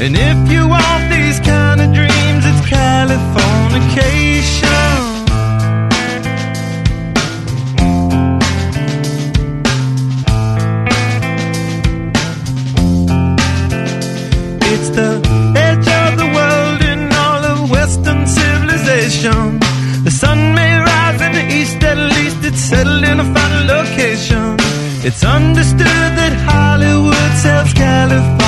And if you want these kind of dreams, it's Californication. It's the edge of the world in all of Western civilization. The sun may rise in the east, at least it's settled in a final location. It's understood that Hollywood sells Californication.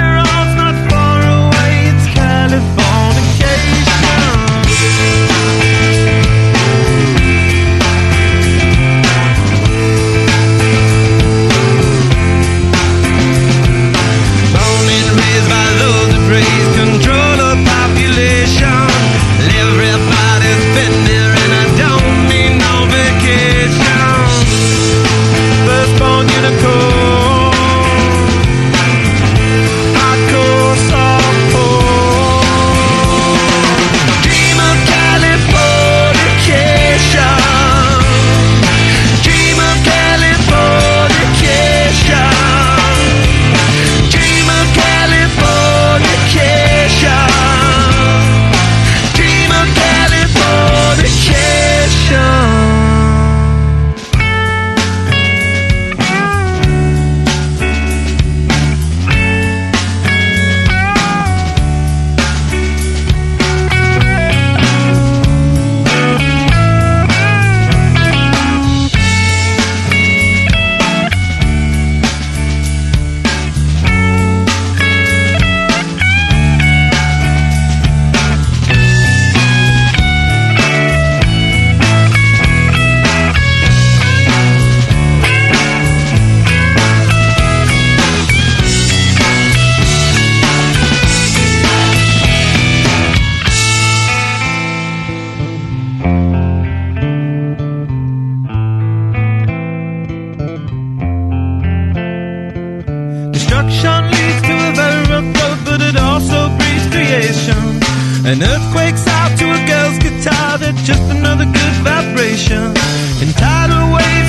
An earthquake's out to a girl's guitar, that's just another good vibration. And tidal waves